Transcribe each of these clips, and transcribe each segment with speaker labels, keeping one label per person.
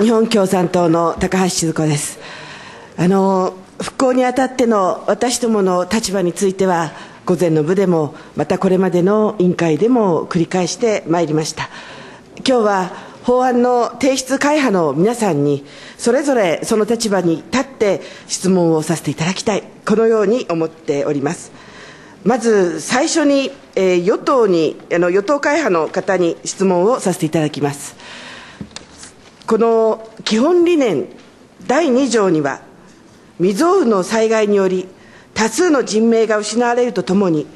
Speaker 1: 日本共産党の高橋静子です。あの復興にあたっての私どもの立場については午前の部でもまたこれまでの委員会でも繰り返してまいりました。今日は法案の提出会派の皆さんにそれぞれその立場に立って質問をさせていただきたい。このように思っております。まず最初に、えー、与党にあの与党会派の方に質問をさせていただきます。この基本理念第2条には未曾有の災害により多数の人命が失われるとともに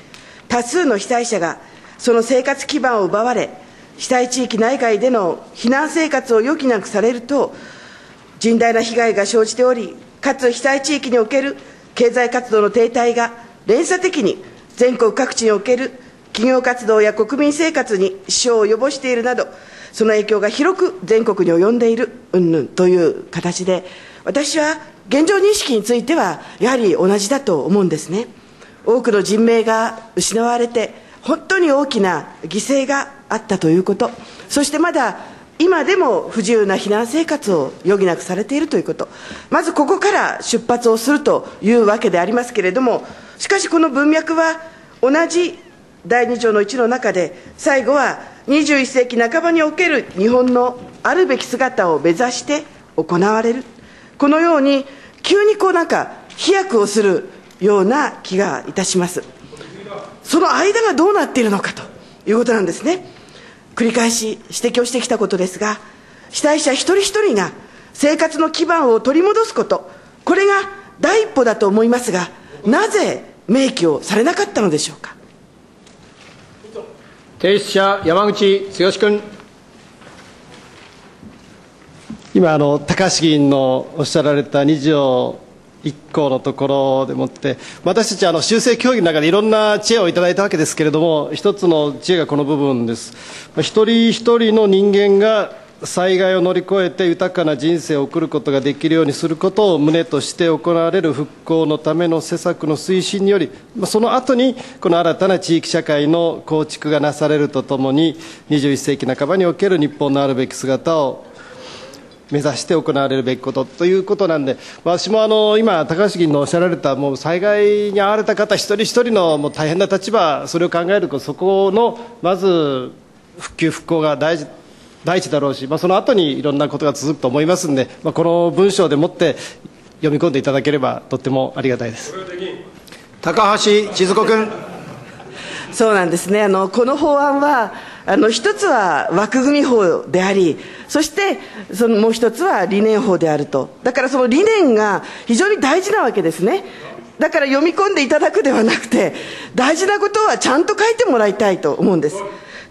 Speaker 1: 多数の被災者がその生活基盤を奪われ被災地域内外での避難生活を余儀なくされると甚大な被害が生じておりかつ被災地域における経済活動の停滞が連鎖的に全国各地における企業活動や国民生活に支障を及ぼしているなどその影響が広く全国に及んでいる云々という形で私は現状認識についてはやはり同じだと思うんですね。多くの人命が失われて本当に大きな犠牲があったということそしてまだ今でも不自由な避難生活を余儀なくされているということ。まずここから出発をするというわけでありますけれどもしかしこの文脈は同じ第2条の1の中で最後は21世紀半ばにおける日本のあるべき姿を目指して行われる。このように急にこうなんか飛躍をするような気がいたします。その間がどうなっているのかということなんですね。繰り返し指摘をしてきたことですが被災者一人一人が生活の基盤を取り戻すことこれが第一歩だと思いますがなぜ明記をされなかったのでしょうか。
Speaker 2: 提出者、山口剛君。
Speaker 3: 今あの、高橋議員のおっしゃられた2条1項のところでもって、私たちあの修正協議の中でいろんな知恵をいただいたわけですけれども、一つの知恵がこの部分です。一人一人の人間が災害を乗り越えて豊かな人生を送ることができるようにすることを旨として行われる復興のための施策の推進により、その後にこの新たな地域社会の構築がなされるとともに、21世紀半ばにおける日本のあるべき姿を目指して行われるべきことということなんで、私もあの今、高橋議員のおっしゃられた、もう災害に遭われた方一人一人のもう大変な立場、それを考えると、そこのまず復旧・復興が大事。第一だろうし、まあ、その後にいろんなことが続くと思いますので、まあ、この文章でもって読み込んでいただければとってもありがたいです。
Speaker 2: 高橋千鶴子君。
Speaker 1: そうなんですね。あのこの法案はあの一つは枠組み法でありそしてそのもう一つは理念法であると。だからその理念が非常に大事なわけですね。だから読み込んでいただくではなくて大事なことはちゃんと書いてもらいたいと思うんです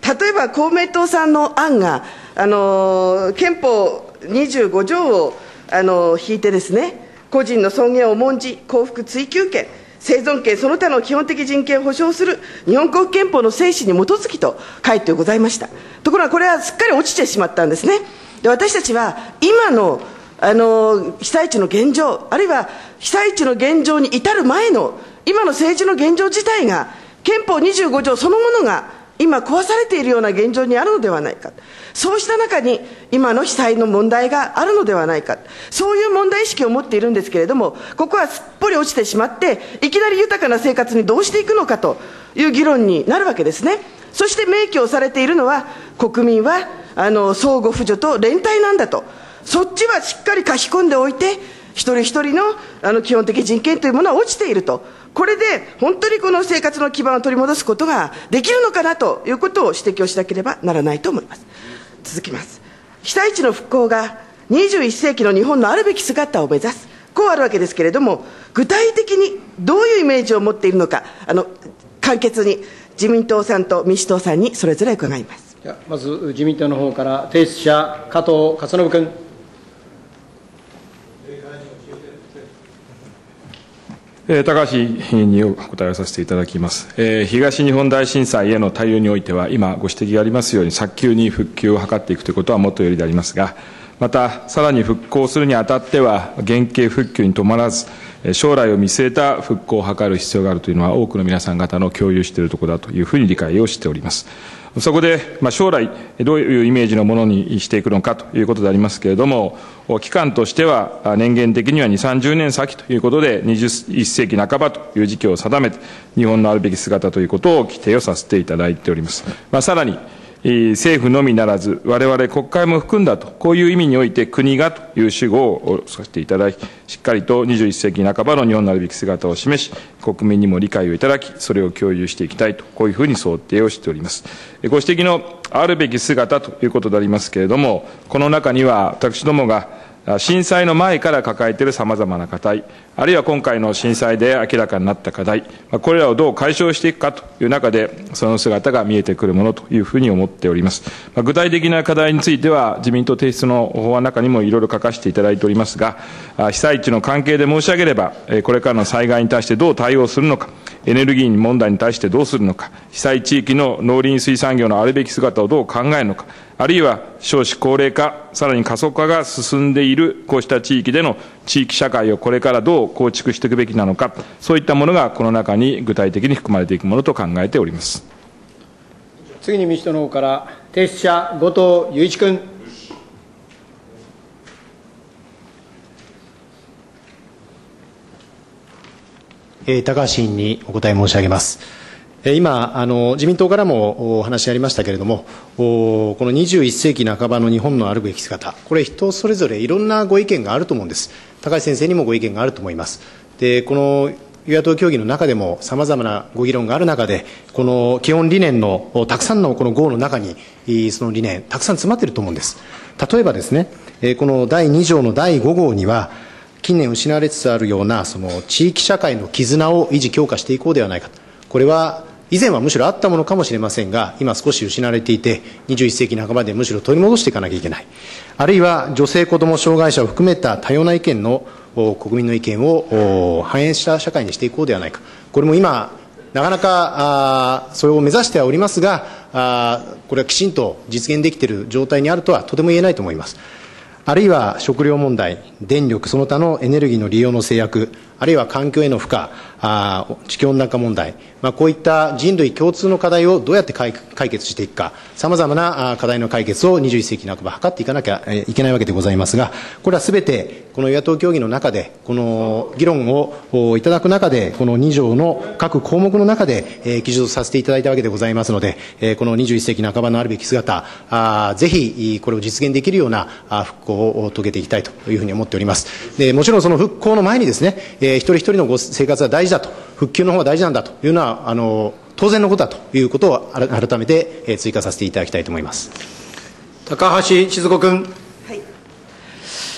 Speaker 1: 例えば公明党さんの案があの憲法25条をあの引いてですね個人の尊厳を重んじ幸福追求権生存権その他の基本的人権を保障する日本国憲法の精神に基づきと書いてございました。ところがこれはすっかり落ちてしまったんですね。で私たちは今のあの被災地の現状あるいは被災地の現状に至る前の今の政治の現状自体が憲法25条そのものが今壊されているような現状にあるのではないか。そうした中に今の被災の問題があるのではないか。そういう問題意識を持っているんですけれどもここはすっぽり落ちてしまっていきなり豊かな生活にどうしていくのかという議論になるわけですね。そして明記をされているのは国民はあの相互扶助と連帯なんだと。そっちはしっかり書き込んでおいて一人一人のあの基本的人権というものは落ちていると。これで本当にこの生活の基盤を取り戻すことができるのかなということを指摘をしなければならないと思います。続きます。被災地の復興が21世紀の日本のあるべき姿を目指す。こうあるわけですけれども具体的にどういうイメージを持っているのかあの簡潔に自民党さんと民主党さんにそれぞれ伺います。
Speaker 2: まず自民党の方から提出者加藤勝信君。
Speaker 4: 高橋にお答えをさせていただきます。東日本大震災への対応においては、今ご指摘がありますように、早急に復旧を図っていくということはもとよりでありますが、また、さらに復興するにあたっては、原型復旧に伴わず、将来を見据えた復興を図る必要があるというのは、多くの皆さん方の共有しているところだというふうに理解をしております。そこで、まあ、将来、どういうイメージのものにしていくのかということでありますけれども、期間としては、年限的には2、30年先ということで、21世紀半ばという時期を定めて、日本のあるべき姿ということを規定をさせていただいております。まあ、さらに、政府のみならず、われわれ国会も含んだと、こういう意味において国がという主語をさせていただき、しっかりと21世紀半ばの日本なるべき姿を示し、国民にも理解をいただき、それを共有していきたいと、こういうふうに想定をしております。ご指摘のあるべき姿ということでありますけれども、この中には私どもが震災の前から抱えているさまざまな課題、あるいは今回の震災で明らかになった課題、これらをどう解消していくかという中で、その姿が見えてくるものというふうに思っております。具体的な課題については、自民党提出の法案の中にもいろいろ書かせていただいておりますが、被災地の関係で申し上げれば、これからの災害に対してどう対応するのか、エネルギー問題に対してどうするのか、被災地域の農林水産業のあるべき姿をどう考えるのか、あるいは少子高齢化、さらに加速化が進んでいるこうした地域での地域社会をこれからどう構築していくべきなのか、そういったものがこの中に具体的に含まれていくものと考えております
Speaker 2: 次に民主党の方から、提出者、後藤祐一君。
Speaker 5: 高橋委員にお答え申し上げます。今あの、自民党からもお話ありましたけれども、この21世紀半ばの日本のあるべき姿、これ、人それぞれいろんなご意見があると思うんです、高橋先生にもご意見があると思います。でこの与野党協議の中でもさまざまなご議論がある中で、この基本理念のたくさんのこの号の中に、その理念、たくさん詰まっていると思うんです。例えばですね、この第2条の第5号には、近年失われつつあるようなその地域社会の絆を維持強化していこうではないかこれは以前はむしろあったものかもしれませんが、今少し失われていて、21世紀半ばでむしろ取り戻していかなきゃいけない。あるいは女性、子ども、障害者を含めた多様な意見の国民の意見を反映した社会にしていこうではないか。これも今、なかなかあそれを目指してはおりますがあ、これはきちんと実現できている状態にあるとはとても言えないと思います。あるいは食料問題、電力、その他のエネルギーの利用の制約、あるいは環境への負荷、あ地球温暖化問題、まあ、こういった人類共通の課題をどうやって解決していくか、さまざまな課題の解決を21世紀半ば図っていかなきゃいけないわけでございますが、これはすべてこの与野党協議の中で、この議論をいただく中で、この2条の各項目の中で、えー、記述させていただいたわけでございますので、えー、この21世紀半ばのあるべき姿、あぜひこれを実現できるような復興を遂げていきたいというふうに思っております。でもちろんその復興の前にですね、えー、一人一人のご生活は大事だと、復旧の方が大事なんだというのは、あの当然のことだということを改めて追加させていただきたいと思います
Speaker 2: 高橋静子君。はい、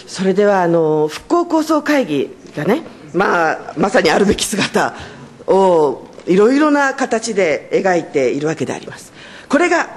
Speaker 1: それではあの復興構想会議がね、まあ、まさにあるべき姿をいろいろな形で描いているわけであります。これが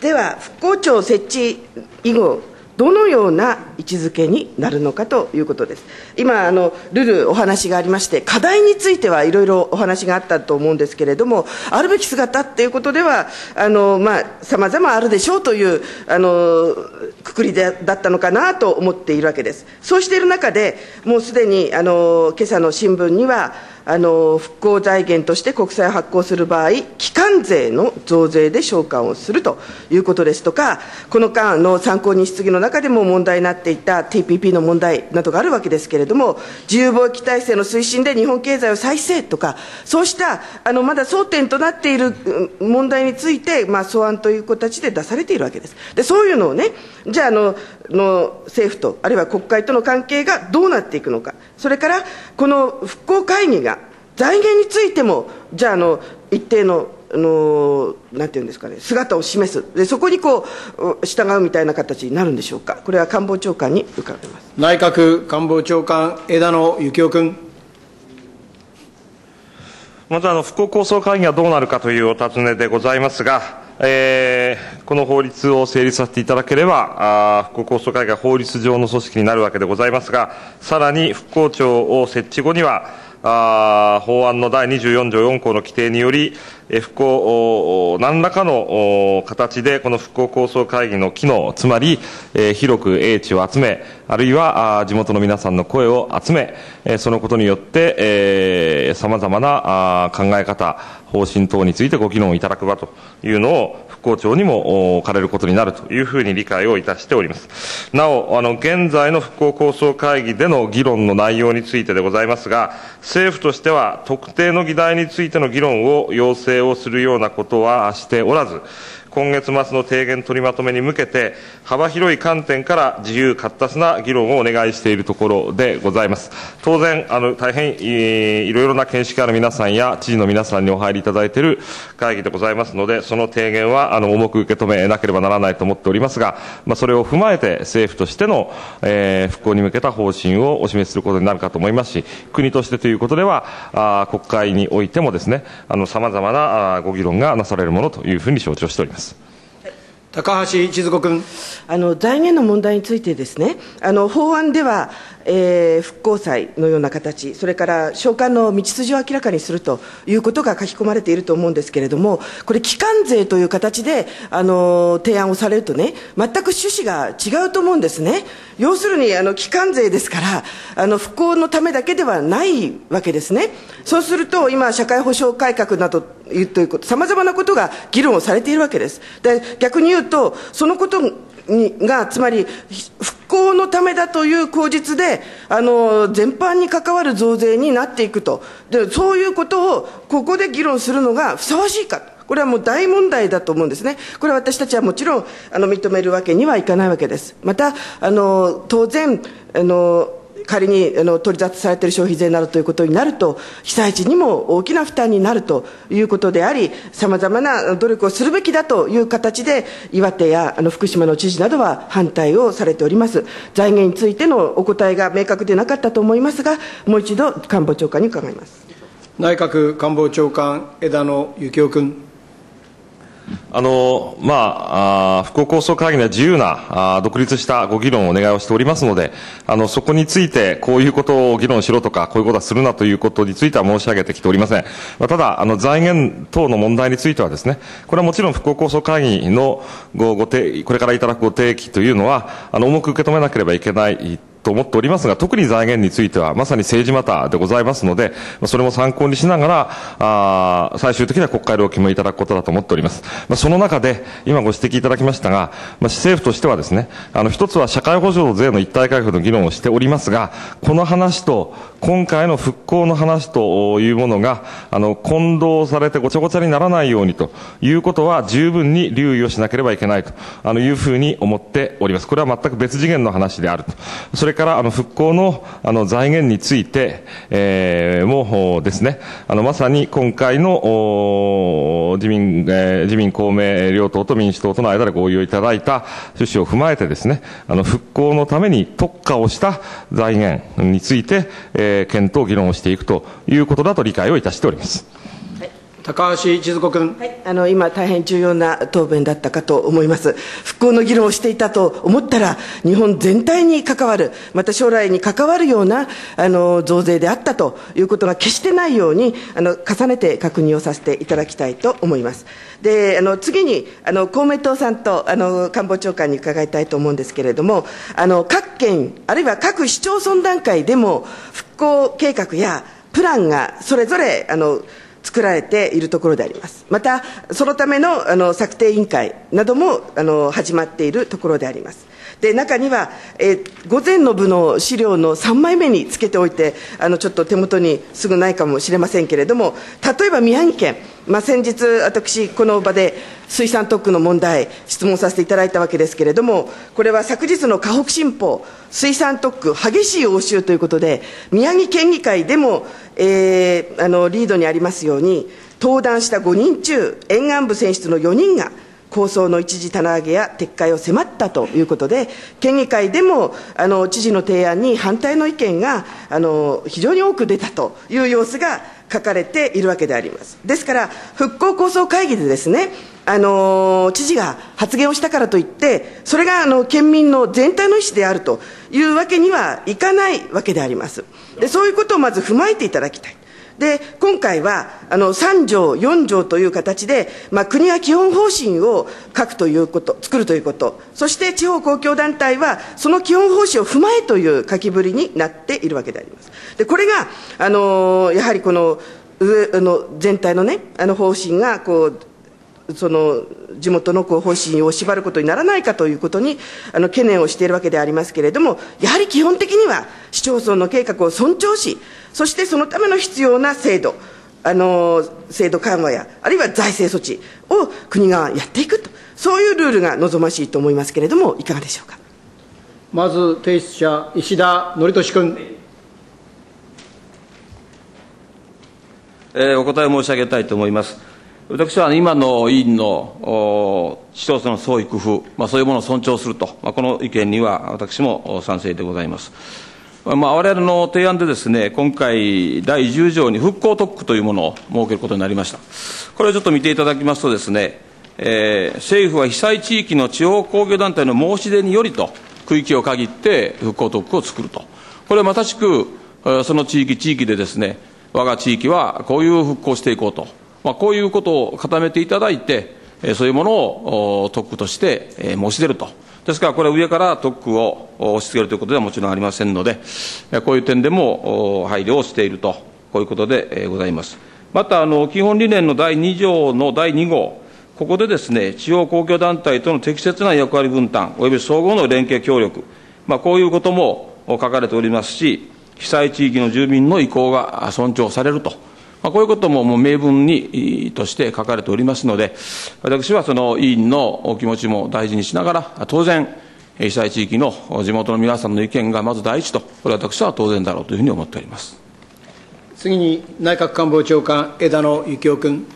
Speaker 1: では復興庁設置以後どのような位置づけになるのかということです。今、あの、ルルお話がありまして、課題についてはいろいろお話があったと思うんですけれども、あるべき姿っていうことでは、あの、まあ、様々あるでしょうという、あの、くくりでだったのかなと思っているわけです。そうしている中で、もうすでに、あの、今朝の新聞には、あの復興財源として国債発行する場合、基幹税の増税で償還をするということですとか、この間の参考人質疑の中でも問題になっていた TPP の問題などがあるわけですけれども、自由貿易体制の推進で日本経済を再生とか、そうしたあのまだ争点となっている問題について、まあ、素案という形で出されているわけです。でそういうのをね、じゃあのの政府と、あるいは国会との関係がどうなっていくのか、それからこの復興会議が財源についても、じゃあ、あの一定のあのなんていうんですかね、姿を示す、でそこにこう従うみたいな形になるんでしょうか、これは官房長官に伺います。
Speaker 2: 内閣官房長官、枝野幸男君。
Speaker 6: まずあの復興構想会議がどうなるかというお尋ねでございますが、えー、この法律を成立させていただければ、あ復興構想会が法律上の組織になるわけでございますが、さらに復興庁を設置後には、あ法案の第24条4項の規定により、復興、何らかの形でこの復興構想会議の機能、つまり、広く英知を集め、あるいは地元の皆さんの声を集め、そのことによって、さまざまな考え方、方針等についてご議論いただく場というのを、復興庁にも置かれることになるというふうに理解をいたしております。なお、あの、現在の復興構想会議での議論の内容についてでございますが、政府としては特定の議題についての議論を要請をするようなことはしておらず、今月末の提言取りまとめに向けて、幅広い観点から自由闊達な議論をお願いしているところでございます。当然、あの、大変、いろいろな見識ある皆さんや知事の皆さんにお入りいただいている会議でございますので、その提言は、あの、重く受け止めなければならないと思っておりますが、まあ、それを踏まえて政府としての、えー、復興に向けた方針をお示しすることになるかと思いますし、国としてということでは、あ国会においてもですね、あの、様々なあご議論がなされるものというふうに承知をしております。
Speaker 2: 高橋千鶴子君。
Speaker 1: あの財源の問題についてですね、あの法案では、えー、復興債のような形、それから償還の道筋を明らかにするということが書き込まれていると思うんですけれども、これ、基幹税という形であの提案をされるとね、全く趣旨が違うと思うんですね。要するにあの基幹税ですからあの復興のためだけではないわけですね。そうすると今社会保障改革などということさまざまなことが議論をされているわけです。で逆に言うとそのことにがつまり復興のためだという口実であの全般に関わる増税になっていくとでそういうことをここで議論するのがふさわしいかこれはもう大問題だと思うんですね。これは私たちはもちろんあの認めるわけにはいかないわけです。またあの当然あの仮にあの取り沙汰されている消費税などということになると被災地にも大きな負担になるということでありさまざまな努力をするべきだという形で岩手やあの福島の知事などは反対をされております。財源についてのお答えが明確でなかったと思いますがもう一度官房長官に伺います。
Speaker 2: 内閣官房長官枝野幸男君。
Speaker 6: あの、まあ、あ復興構想会議には自由なあ、独立したご議論をお願いをしておりますので、あの、そこについて、こういうことを議論しろとか、こういうことはするなということについては申し上げてきておりません。まあ、ただ、あの、財源等の問題についてはですね、これはもちろん復興構想会議のご、ご提、これからいただくご提起というのは、あの、重く受け止めなければいけないと思っておりますが、特に財源については、まさに政治マターでございますので、それも参考にしながら、あ最終的には国会でお決めいただくことだと思っております。まあ、その中で、今ご指摘いただきましたが、まあ、政府としてはですね、あの、一つは社会保障税の一体改革の議論をしておりますが、この話と、今回の復興の話というものが、あの、混同されてごちゃごちゃにならないようにということは十分に留意をしなければいけないと、あの、いうふうに思っております。これは全く別次元の話であると。それからあの復興のあの財源について、えー、もですね、あのまさに今回の自民、えー、自民公明両党と民主党との間で合意をいただいた趣旨を踏まえてですね、あの復興のために特化をした財源について、えー、検討、議論をしていくということだと理解をいたしております。
Speaker 2: 高橋千鶴子君、
Speaker 1: はい、あの今、大変重要な答弁だったかと思います、復興の議論をしていたと思ったら、日本全体に関わる、また将来に関わるようなあの増税であったということが決してないように、あの重ねて確認をさせていただきたいと思います。であの次にあの公明党さんとあの官房長官に伺いたいと思うんですけれども、あの各県、あるいは各市町村段階でも、復興計画やプランがそれぞれあの作られているところであります。また、そのためのあの策定委員会などもあの始まっているところであります。で中には、えー、午前の部の資料の3枚目につけておいてあのちょっと手元にすぐないかもしれませんけれども例えば宮城県、まあ、先日私この場で水産特区の問題質問させていただいたわけですけれどもこれは昨日の河北新報水産特区激しい応酬ということで宮城県議会でも、えー、あのリードにありますように登壇した5人中沿岸部選出の4人が構想の一時棚上げや撤回を迫ったということで県議会でもあの知事の提案に反対の意見があの非常に多く出たという様子が書かれているわけであります。ですから復興構想会議でですねあの知事が発言をしたからといってそれがあの県民の全体の意思であるというわけにはいかないわけであります。でそういうことをまず踏まえていただきたい。で今回はあの3条、4条という形で、まあ、国は基本方針を書くということ、作るということ、そして地方公共団体はその基本方針を踏まえという書きぶりになっているわけであります。でこれが、あのやはりこの上あの全体の,、ね、あの方針がこうその地元のこう方針を縛ることにならないかということにあの懸念をしているわけでありますけれどもやはり基本的には市町村の計画を尊重しそしてそのための必要な制度あの制度緩和やあるいは財政措置を国がやっていくとそういうルールが望ましいと思いますけれどもいかがでしょうか？
Speaker 2: まず提出者石田憲俊君。
Speaker 7: えー、お答え申し上げたいと思います。私は今の委員の市町村の創意工夫、まあ、そういうものを尊重すると、まあ、この意見には私も賛成でございます。まあ、我々の提案でですね、今回、第10条に復興特区というものを設けることになりました。これをちょっと見ていただきますとですね、えー、政府は被災地域の地方工業団体の申し出によりと、区域を限って復興特区を作ると。これはまさしく、その地域地域でですね、我が地域はこういう復興していこうと。まあ、こういうことを固めていただいて、そういうものを特区として申し出ると。ですから、これは上から特区を押し付けるということではもちろんありませんので、こういう点でも配慮をしていると、こういうことでございます。また、あの基本理念の第2条の第2号、ここでですね、地方公共団体との適切な役割分担、および総合の連携協力、まあ、こういうことも書かれておりますし、被災地域の住民の意向が尊重されると。まあ、こういうことももう明文にとして書かれておりますので、私はその委員のお気持ちも大事にしながら、当然、被災地域の地元の皆さんの意見がまず第一と、これは私は当然だろうというふうに思っております
Speaker 2: 次に内閣官房長官、枝野幸男君。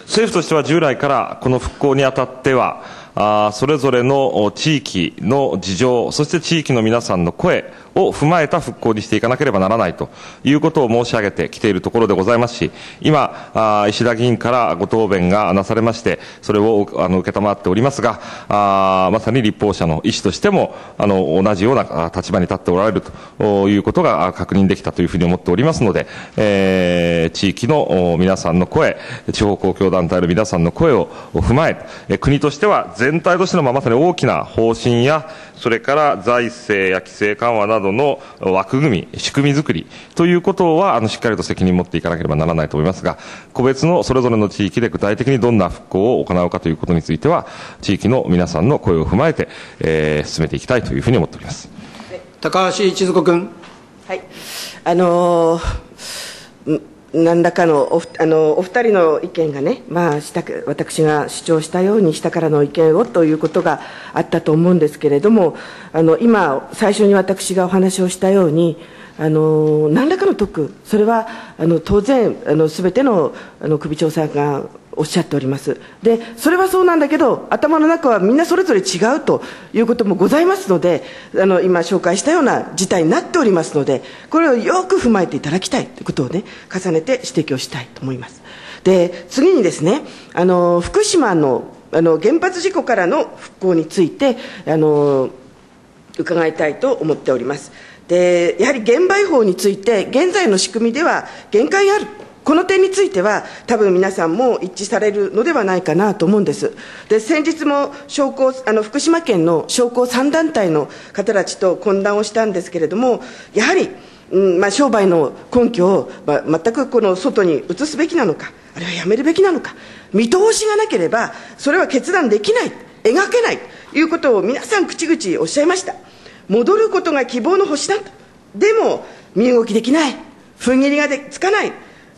Speaker 6: 政府としては従来からこの復興にあたっては、あそれぞれの地域の事情、そして地域の皆さんの声、を踏まえた復興にしていかなければならないということを申し上げてきているところでございますし、今、石田議員からご答弁がなされまして、それをあの承っておりますが、あまさに立法者の意思としても、あの同じような立場に立っておられるということが確認できたというふうに思っておりますので、えー、地域の皆さんの声、地方公共団体の皆さんの声を踏まえ、国としては全体としてのまさに大きな方針や、それから財政や規制緩和などの枠組み、仕組み作りということは、あの、しっかりと責任を持っていかなければならないと思いますが、個別のそれぞれの地域で具体的にどんな復興を行うかということについては、地域の皆さんの声を踏まえて、えー、進めていきたいというふうに思っております。
Speaker 2: 高橋千鶴子君。
Speaker 1: はい。あのー何らかのおあのお二人の意見がね、まあ、した私が主張したように下からの意見をということがあったと思うんですけれどもあの今最初に私がお話をしたようにあの何らかの特それはあの当然あの全てのあの首長さんがおっしゃっております。でそれはそうなんだけど頭の中はみんなそれぞれ違うということもございますのであの今紹介したような事態になっておりますのでこれをよく踏まえていただきたいということをね重ねて指摘をしたいと思います。で次にですねあの福島のあの原発事故からの復興についてあの伺いたいと思っております。でやはり現売法について現在の仕組みでは限界がある。この点については、多分皆さんも一致されるのではないかなと思うんです。で、先日も商工、あの、福島県の商工3団体の方たちと懇談をしたんですけれども、やはり、うんまあ、商売の根拠を、まあ、全くこの外に移すべきなのか、あるいはやめるべきなのか、見通しがなければ、それは決断できない、描けないということを皆さん口々おっしゃいました。戻ることが希望の星だと。でも、身動きできない。踏ん切りがでつかない。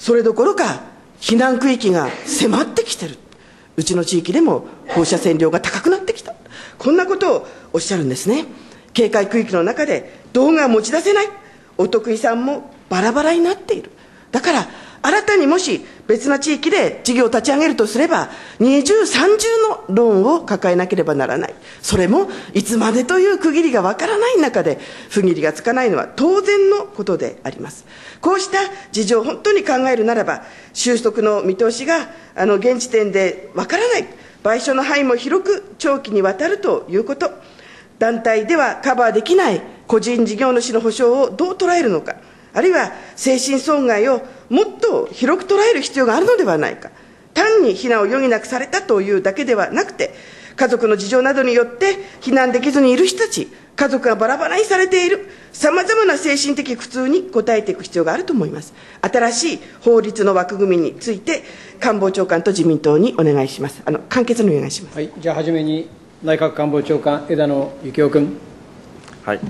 Speaker 1: それどころか避難区域が迫ってきてる。うちの地域でも放射線量が高くなってきた。こんなことをおっしゃるんですね。警戒区域の中で動画を持ち出せない。お得意さんもバラバラになっている。だから新たにもし別な地域で事業を立ち上げるとすれば二重三重のローンを抱えなければならない。それもいつまでという区切りがわからない中で不義理がつかないのは当然のことであります。こうした事情を本当に考えるならば収束の見通しがあの現時点でわからない。賠償の範囲も広く長期にわたるということ。団体ではカバーできない個人事業主の保障をどう捉えるのか。あるいは精神損害をもっと広く捉える必要があるのではないか。単に避難を余儀なくされたというだけではなくて家族の事情などによって避難できずにいる人たち家族がバラバラにされているさまざまな精神的苦痛に応えていく必要があると思います。新しい法律の枠組みについて官房長官と自民党にお願いします。あの簡潔にお願いします、
Speaker 2: はい、じゃあ初めに内閣官房長官枝野幸男君。
Speaker 6: はい、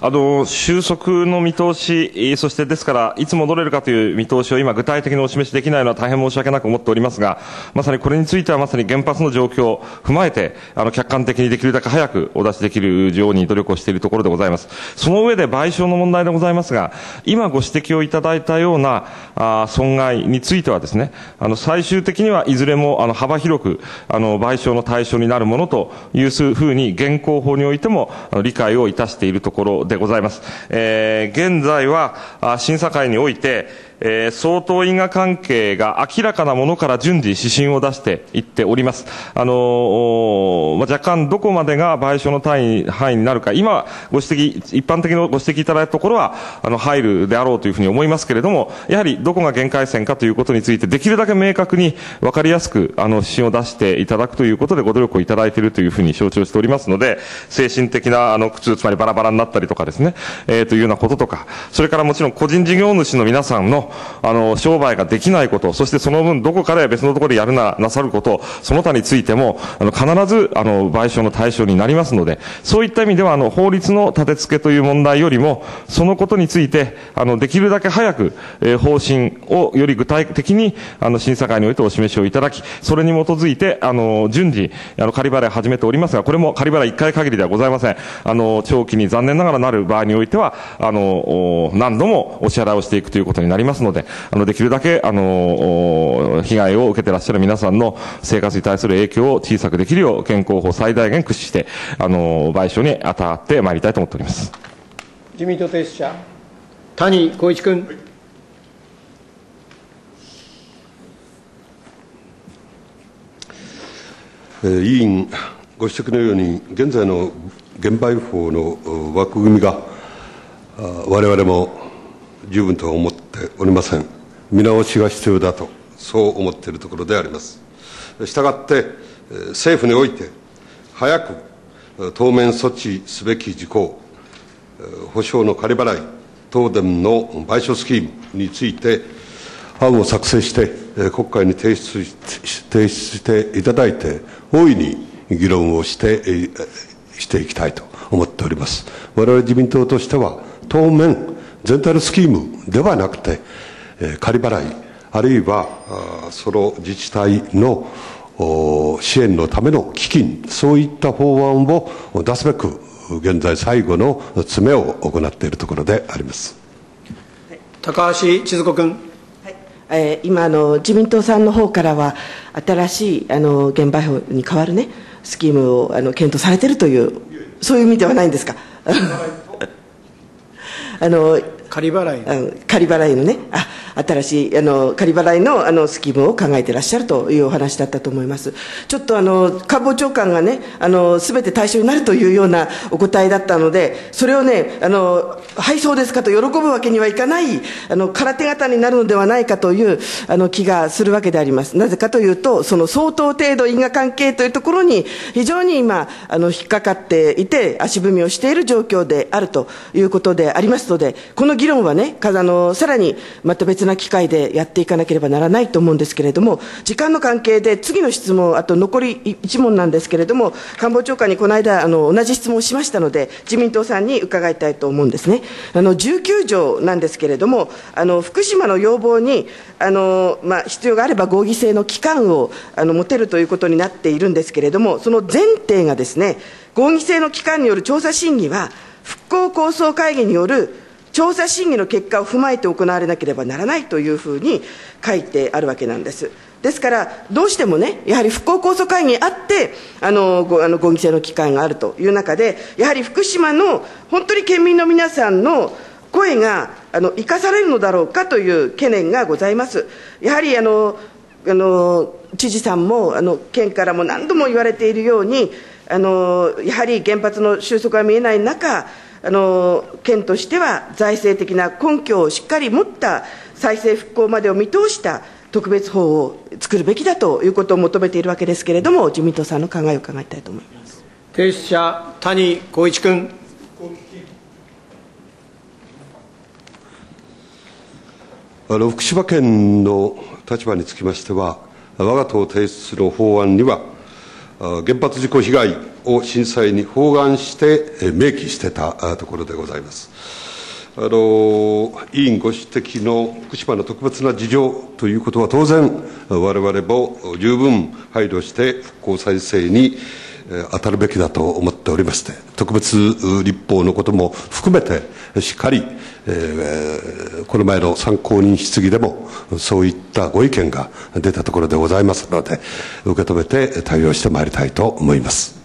Speaker 6: あの収束の見通し、そしてですから、いつ戻れるかという見通しを今、具体的にお示しできないのは大変申し訳なく思っておりますが、まさにこれについては、まさに原発の状況を踏まえて、あの客観的にできるだけ早くお出しできるように努力をしているところでございます。その上で賠償の問題でございますが、今ご指摘をいただいたようなあ損害についてはですね、あの最終的にはいずれもあの幅広くあの賠償の対象になるものというふうに現行法においても理解をいたしてているところでございます。えー、現在は、審査会において、えー、相当因果関係が明らかなものから順次指針を出していっております。あのー、まあ、若干どこまでが賠償の単位、範囲になるか、今ご指摘、一般的にご指摘いただいたところは、あの、入るであろうというふうに思いますけれども、やはりどこが限界線かということについて、できるだけ明確に分かりやすく、あの、指針を出していただくということでご努力をいただいているというふうに承知をしておりますので、精神的な、あの、苦痛、つまりバラバラになったりとかですね、えー、というようなこととか、それからもちろん個人事業主の皆さんの、あの、商売ができないこと、そしてその分どこから別のところでやるな、なさること、その他についても、あの、必ず、あの、賠償の対象になりますので、そういった意味では、あの、法律の立て付けという問題よりも、そのことについて、あの、できるだけ早く、えー、方針をより具体的に、あの、審査会においてお示しをいただき、それに基づいて、あの、順次、あの、仮払い始めておりますが、これも仮払い1回限りではございません。あの、長期に残念ながらなる場合においては、あの、何度もお支払いをしていくということになりますので、あの、できるだけ、あの、被害を受けてらっしゃる皆さんの生活に対する影響を小さくできるよう、健康法最大限駆使して、あの、賠償に当たってまいりたいと思っております。
Speaker 2: 自民党提出者、谷公一君。
Speaker 8: えー、委員ご指摘のように、現在の減賠法の枠組みが、われわれも十分とは思っておりません。見直しが必要だと、そう思っているところであります。したがって、政府において、早く当面措置すべき事項、保証の仮払い、東電の賠償スキームについて、案を作成して、国会に提出提出していただいて、大いに議論をしてしていきたいと思っております。我々自民党としては、当面、全体のスキームではなくて、仮払い、あるいはその自治体の支援のための基金、そういった法案を出すべく、現在、最後の詰めを行っているところであります
Speaker 2: 高橋千鶴子君。
Speaker 1: えー、今あの、自民党さんの方からは、新しいあの現場法に代わる、ね、スキームをあの検討されているという、そういう意味ではないんですか？あの
Speaker 2: 仮払
Speaker 1: い仮払いのね。あ新しいあの仮払いのあのスキームを考えていらっしゃるというお話だったと思います。ちょっとあの官房長官がねあの全て対象になるというようなお答えだったのでそれをねあのはいそうですかと喜ぶわけにはいかないあの空手形になるのではないかというあの気がするわけであります。なぜかというとその相当程度因果関係というところに非常に今あの引っかかっていて足踏みをしている状況であるということでありますのでこの議論はねあのさらにまた別な機会でやっていかなければならないと思うんですけれども時間の関係で次の質問あと残り1問なんですけれども官房長官にこの間あの同じ質問をしましたので自民党さんに伺いたいと思うんですね。あの19条なんですけれどもあの福島の要望にあの、まあ、必要があれば合議制の期間をあの持てるということになっているんですけれどもその前提がですね合議制の期間による調査審議は復興構想会議による調査審議の結果を踏まえて行われなければならないというふうに書いてあるわけなんです。ですから、どうしてもね、やはり復興構想会議あって、あの、ごあの合議制の機会があるという中で、やはり福島の本当に県民の皆さんの声があの生かされるのだろうかという懸念がございます。やはりあのあの知事さんもあの県からも何度も言われているようにあのやはり原発の収束が見えない中あの県としては財政的な根拠をしっかり持った再生復興までを見通した特別法を作るべきだということを求めているわけですけれども、自民党さんの考えを伺いたいと思います
Speaker 2: 提出者、谷公一君。
Speaker 8: あの福島県の立場につきましては、我が党提出の法案には、原発事故被害を震災に包含して明記してたところでございます。あの委員ご指摘の福島の特別な事情ということは、当然、われわれも十分配慮して復興再生に当たるべきだと思っておりまして、特別立法のことも含めて、しっかり、えー、この前の参考人質疑でも、そういったご意見が出たところでございますので、受け止めて対応してまいりたいと思います。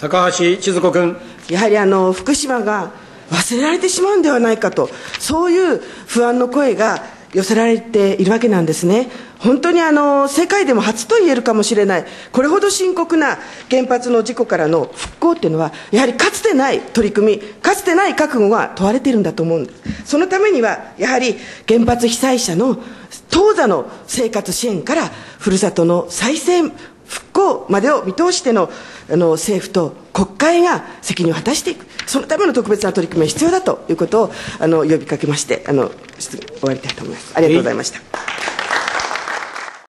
Speaker 2: 高橋千鶴子君。
Speaker 1: やはりあの福島が忘れられてしまうんではないかと、そういう不安の声が寄せられているわけなんですね。本当にあの世界でも初と言えるかもしれない、これほど深刻な原発の事故からの復興っていうのは、やはりかつてない取り組み、かつてない覚悟が問われているんだと思うんです。そのためには、やはり原発被災者の当座の生活支援から、ふるさとの再生、復興までを見通してのあの政府と国会が責任を果たしていく、そのための特別な取り組みが必要だということをあの呼びかけましてあの、終わりたいと思います。ありがとうございました。